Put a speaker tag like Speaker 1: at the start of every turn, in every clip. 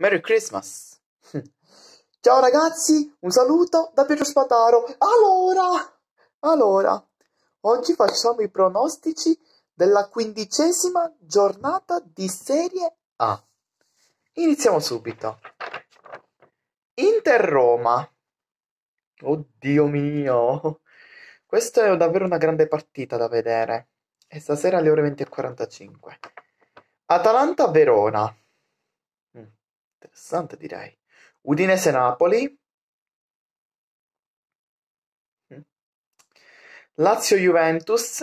Speaker 1: Merry Christmas! Ciao ragazzi, un saluto da Pietro Spataro. Allora, allora, oggi facciamo i pronostici della quindicesima giornata di Serie A. Iniziamo subito. Inter-Roma. Oddio mio, questa è davvero una grande partita da vedere. E stasera alle ore 20.45. Atalanta-Verona. Interessante direi. Udinese-Napoli. Mm. Lazio-Juventus.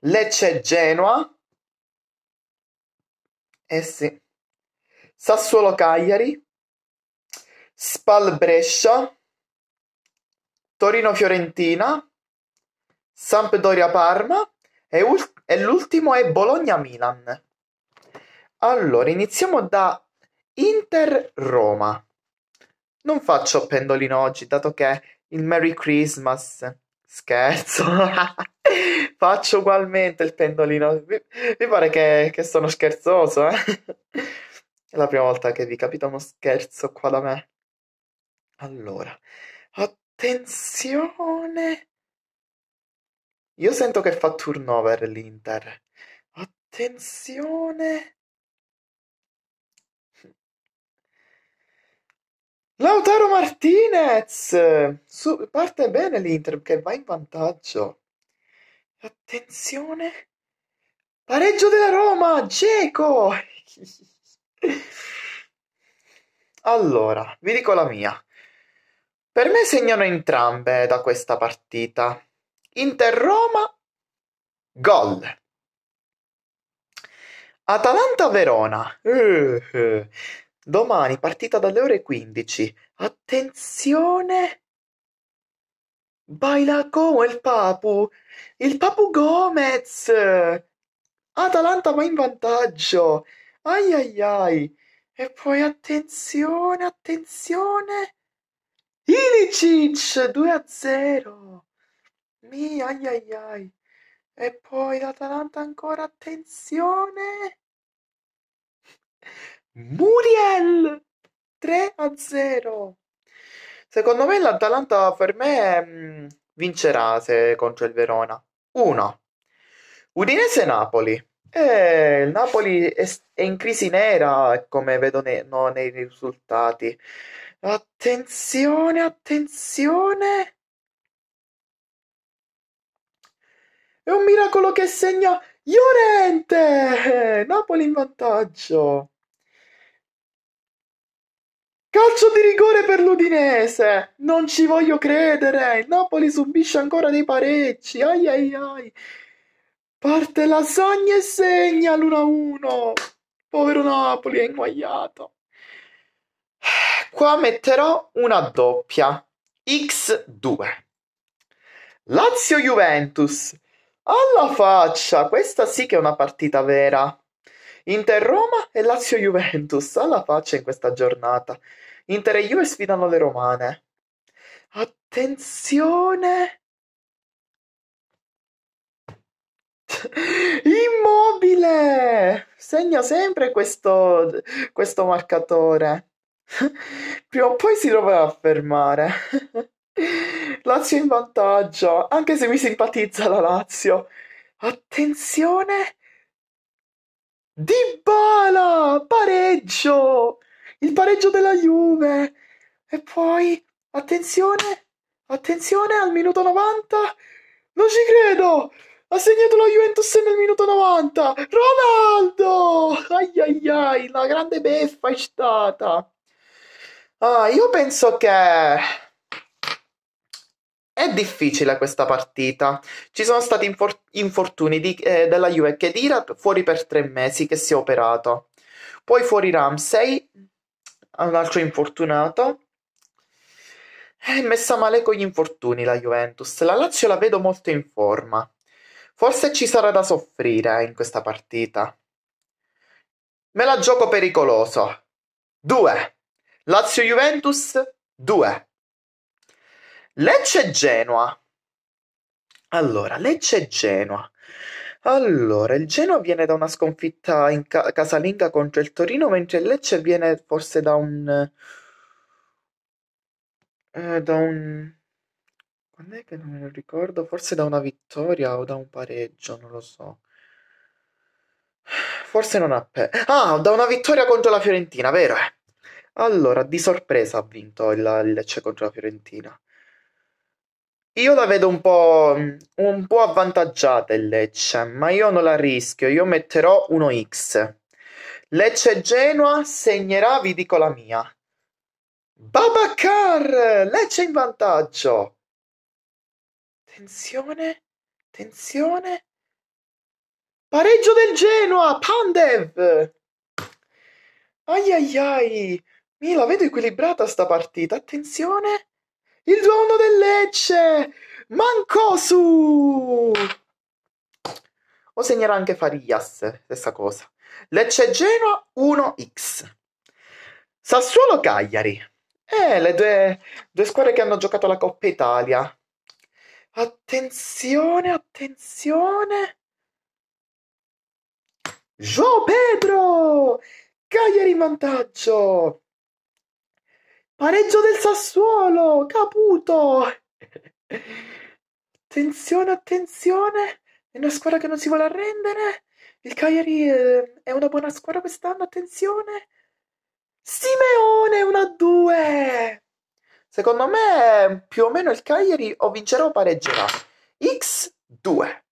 Speaker 1: Lecce-Genoa. Eh sì. Sassuolo-Cagliari. Spal-Brescia. Torino-Fiorentina. Sampdoria-Parma. E, e l'ultimo è Bologna-Milan. Allora, iniziamo da Inter-Roma. Non faccio pendolino oggi, dato che il Merry Christmas. Scherzo. faccio ugualmente il pendolino. Mi, pare che, che, sono scherzoso, eh? È la prima volta che vi capita uno scherzo qua da me. Allora, attenzione. Io sento che fa turnover l'Inter. Attenzione. Lautaro Martinez! Su, parte bene l'Inter che va in vantaggio. Attenzione. Pareggio della Roma, Geco! allora, vi dico la mia. Per me segnano entrambe da questa partita. Inter-Roma, gol. Atalanta-Verona. Uh, uh. Domani partita dalle ore 15. Attenzione! Baila come il Papu! Il Papu Gomez! Atalanta va in vantaggio! Ai ai ai! E poi attenzione, attenzione! Ilicic 2 a 0! Mi ai ai ai! E poi l'Atalanta ancora attenzione! Muriel 3 a 0. Secondo me l'Atalanta per me mh, mm, vincerà se contro il Verona. 1. Udinese-Napoli. Eh, il Napoli è, è, in crisi nera, come vedo ne, no, nei risultati. Attenzione, attenzione. È un miracolo che segna Llorente. Napoli in vantaggio. Calcio di rigore per l'Udinese! Non ci voglio credere! Il Napoli subisce ancora dei pareggi! Ai ai ai! Parte Lasagna e segna l'1-1! Povero Napoli, è inguagliato! Qua metterò una doppia. X2. Lazio-Juventus. Alla faccia! Questa sì che è una partita vera. Inter-Roma e Lazio-Juventus. Alla faccia in questa giornata. Inter e Juve sfidano le romane. Attenzione! Immobile! Segna sempre questo, questo marcatore. Prima o poi si dovrà affermare. Lazio in vantaggio, anche se mi simpatizza la Lazio. Attenzione! Dybala! Pareggio! il pareggio della Juve. E poi, attenzione, attenzione al minuto 90. Non ci credo! Ha segnato la Juventus nel minuto 90! Ronaldo! Ai ai ai, la grande beffa è stata. Ah, io penso che è difficile questa partita. Ci sono stati infor- infortuni di, eh, della Juve che Dira fuori per tre mesi che si è operato. Poi fuori Ramsey un altro infortunato. È messa male con gli infortuni la Juventus. La Lazio la vedo molto in forma. Forse ci sarà da soffrire in questa partita. Me la gioco pericoloso. 2. Lazio Juventus 2. Lecce Genoa. Allora, Lecce Genoa. Allora, il Genoa viene da una sconfitta in ca- casalinga contro il Torino, mentre il Lecce viene forse da un... eh, da un... Quando è che non me lo ricordo? Forse da una vittoria o da un pareggio, non lo so. Forse non ha pe... Ah, da una vittoria contro la Fiorentina, vero? Allora, di sorpresa ha vinto il Lecce contro la Fiorentina. Io la vedo un po', un po' avvantaggiata il Lecce, ma io non la rischio, io metterò 1x. Lecce-Genoa segnerà, vi dico la mia. Babacar! Lecce in vantaggio! Tensione, tensione. Pareggio del Genoa, Pandev! Ai ai ai, mi la vedo equilibrata sta partita, attenzione! Il 2-1 del Lecce! Mancosu! O segnerà anche Farias, stessa cosa. Lecce-Genoa 1x. Sassuolo-Cagliari. Eh, le due, due squadre che hanno giocato la Coppa Italia. Attenzione, attenzione. João Pedro! Cagliari in vantaggio! Pareggio del Sassuolo! Caputo! Attenzione, attenzione! È una squadra che non si vuole arrendere. Il Cagliari eh, è una buona squadra quest'anno, attenzione! Simeone 1-2! Secondo me più o meno il Cagliari o vincerà o pareggerà. X2.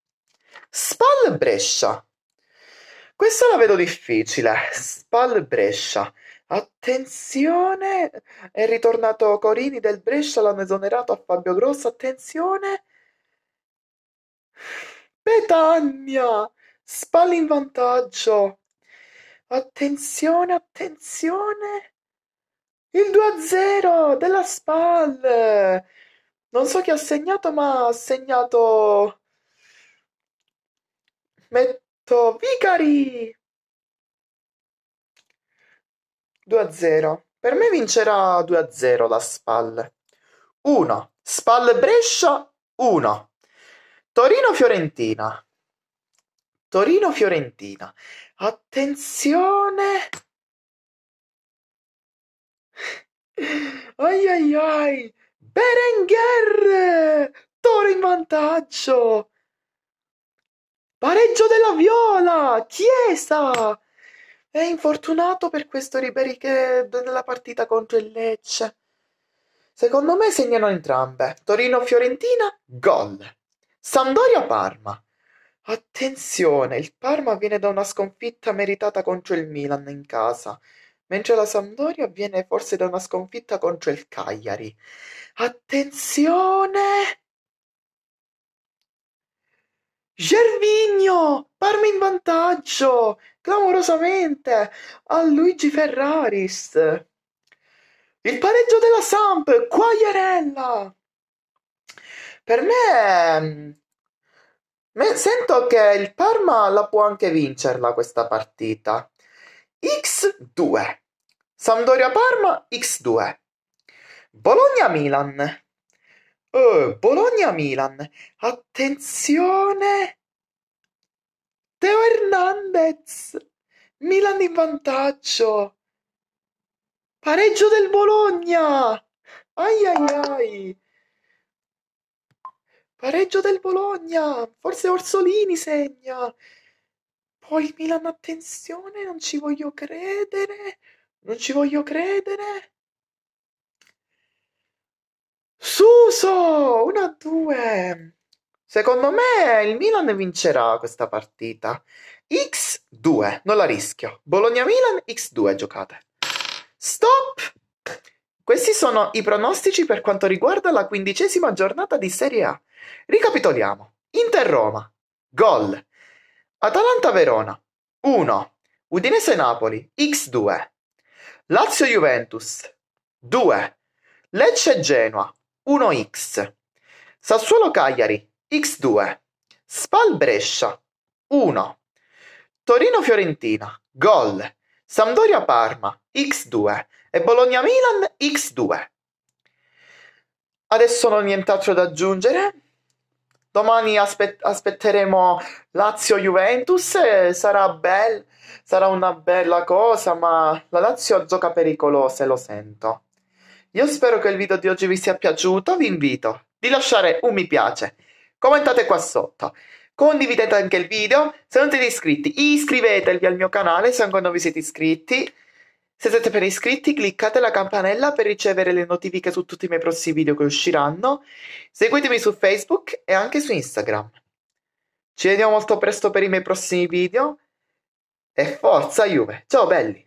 Speaker 1: Spal Brescia. Questa la vedo difficile. Spal Brescia. Attenzione, è ritornato Corini del Brescia, l'hanno esonerato a Fabio Grosso. Attenzione. Petagna, Spal in vantaggio. Attenzione, attenzione. Il 2-0 della Spal. Non so chi ha segnato, ma ha segnato... Metto Vicari. 2-0. Per me vincerà 2-0 la Spal. 1. Spal Brescia 1. Torino Fiorentina. Torino Fiorentina. Attenzione. Ai ai ai. Berenguer. Toro in vantaggio. Pareggio della Viola. Chiesa. È infortunato per questo Ribéry nella partita contro il Lecce. Secondo me segnano entrambe. Torino-Fiorentina, gol. Sampdoria-Parma. Attenzione, il Parma viene da una sconfitta meritata contro il Milan in casa, mentre la Sampdoria viene forse da una sconfitta contro il Cagliari. Attenzione! Gervinho! Parma in vantaggio! Clamorosamente! A Luigi Ferraris! Il pareggio della Samp! Quagliarella! Per me, me... Sento che il Parma la può anche vincerla questa partita. X2. Sampdoria-Parma X2. Bologna-Milan. Oh, Bologna-Milan. Attenzione. Teo Hernandez. Milan in vantaggio. Pareggio del Bologna. Ai ai ai. Pareggio del Bologna. Forse Orsolini segna. Poi il Milan, attenzione, non ci voglio credere. Non ci voglio credere. Suso! 1-2. Secondo me il Milan vincerà questa partita. X2, non la rischio. Bologna-Milan X2 giocate. Stop! Questi sono i pronostici per quanto riguarda la quindicesima giornata di Serie A. Ricapitoliamo. Inter-Roma. Gol. Atalanta-Verona. 1. Udinese-Napoli. X2. Lazio-Juventus. 2. Lecce-Genoa. 1x. Sassuolo Cagliari x2. Spal Brescia 1. Torino Fiorentina gol. Sampdoria Parma x2 e Bologna Milan x2. Adesso non ho nient'altro da aggiungere. Domani aspe- aspetteremo Lazio-Juventus, sarà, bel- sarà una bella cosa, ma la Lazio gioca pericolosa e lo sento. Io spero che il video di oggi vi sia piaciuto, vi invito di lasciare un mi piace, commentate qua sotto, condividete anche il video, se non siete iscritti iscrivetevi al mio canale se ancora non vi siete iscritti, se siete per iscritti cliccate la campanella per ricevere le notifiche su tutti i miei prossimi video che usciranno, seguitemi su Facebook e anche su Instagram. Ci vediamo molto presto per i miei prossimi video. E forza Juve, ciao belli!